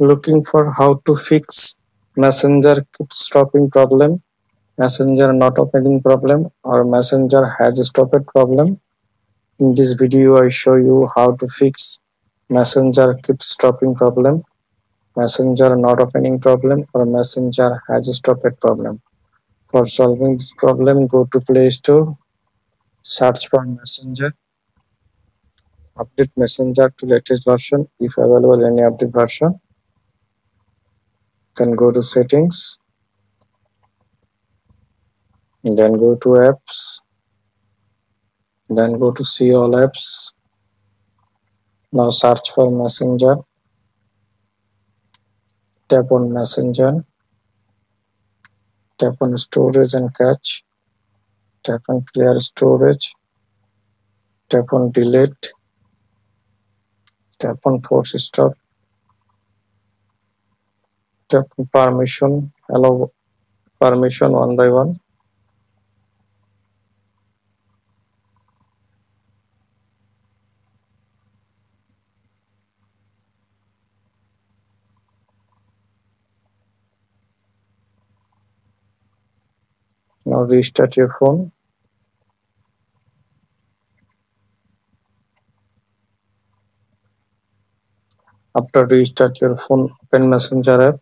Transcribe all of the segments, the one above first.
looking for how to fix messenger keep stopping problem messenger not opening problem or messenger has stopped problem. In this video i show you how to fix messenger keep stopping problem messenger not opening problem or messenger has stopped problem. For solving this problem go to play store search for messenger update messenger to latest version if available any update version then go to settings then go to apps then go to see all apps. Now search for messenger tap on messenger tap on storage and cache tap on clear storage tap on delete tap on force stop permission. Allow permission one by one. Now restart your phone. After restart your phone open messenger app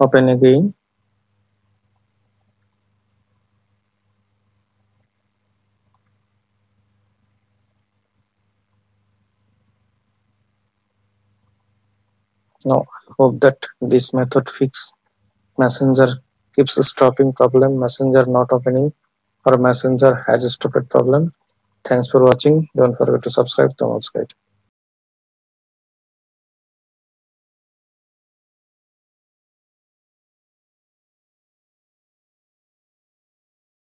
open again. Now i hope that this method fix. Messenger keeps stopping problem. Messenger not opening. Or messenger has stopped problem. Thanks for watching. Don't forget to subscribe to guide